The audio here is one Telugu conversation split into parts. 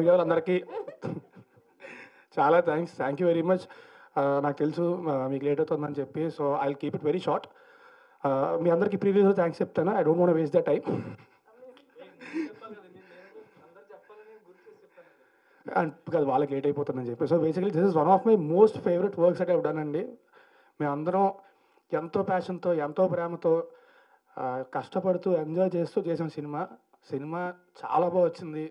మిగతా వాళ్ళందరికీ చాలా thanks thank you very much నాకు తెలుసు మీకు లేట్ అవుతుందని చెప్పి so I keep it very short మీ అందరికీ ప్రీవియస్ థ్యాంక్స్ చెప్తాను. I don't want waste the time and కాదు వాళ్ళకి లేట్ అయిపోతుందని చెప్పి. So basically this is one of my most favourite works అంటే డన్ అండి. మేమందరం ఎంతో ప్యాషన్తో ఎంతో ప్రేమతో కష్టపడుతూ ఎంజాయ్ చేస్తూ చేసిన సినిమా. సినిమా చాలా బాగా వచ్చింది.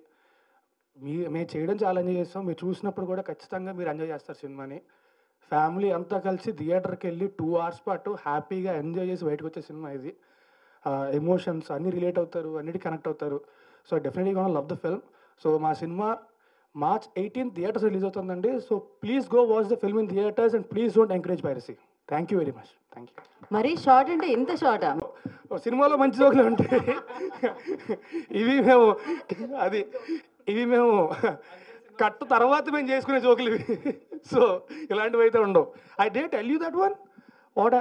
మీ మేము చేయడం చాలా ఎంజాయ్ చేస్తాం. మీరు చూసినప్పుడు కూడా ఖచ్చితంగా మీరు ఎంజాయ్ చేస్తారు సినిమాని. ఫ్యామిలీ అంతా కలిసి థియేటర్కి వెళ్ళి టూ అవర్స్ పాటు హ్యాపీగా ఎంజాయ్ చేసి బయటకు వచ్చే సినిమా ఇది. ఎమోషన్స్ అన్నీ రిలేట్ అవుతారు అన్నిటి కనెక్ట్ అవుతారు. So definitely gonna love the film so మా cinema March eighteen theatres release అవుతుందండి. So please go watch the film in theatres and please don't encourage piracy thank you very much thank you మరీ షార్ట్ అంటే ఇంత షార్టా? సినిమాలో మంచి జోకులు ఉంటాయి. ఇవి మేము అది ఇవి మేము కట్ తర్వాత మేము చేసుకునే జోకులు ఇవి. సో ఇలాంటివి అయితే ఉండవు. I'd tell you that one what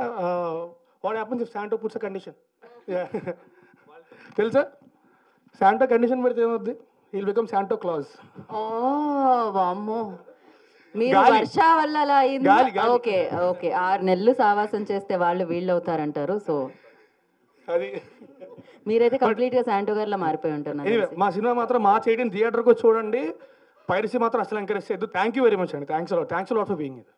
what happens if Santo puts condition తెలుసా? శాంటో కండిషన్ పెడితే ఏమవుద్ది? విల్ బికమ్ శాంటో క్లాజ్ మీరు. వర్ష వల్ల అలా అయింది. Okay okay. ఆరు నెలలు సావాసం చేస్తే వాళ్ళు వీళ్ళు అవుతారంటారు సో అది మీరైతే కంప్లీట్గా శాంటో గారిలా మారిపోయి ఉంటారు. మా సినిమా మాత్రం మా చేయడం థియేటర్కి చూడండి. పైరసీ మాత్రం అసలు ఎంకరేజ్ చేయొద్దు. థ్యాంక్ యూ వెరీ మచ్ అండి. Thanks thanks lot for being ఇది